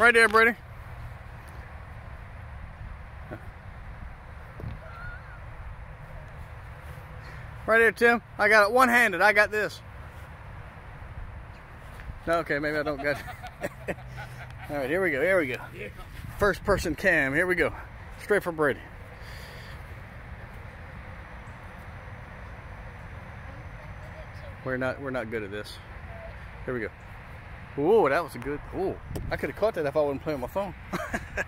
Right there, Brady. Right there, Tim. I got it one-handed. I got this. No, okay, maybe I don't got it. All right, here we go. Here we go. First person cam. Here we go. Straight for Brady. We're not we're not good at this. Here we go. Ooh, that was a good. Ooh, I could have caught that if I wasn't playing my phone.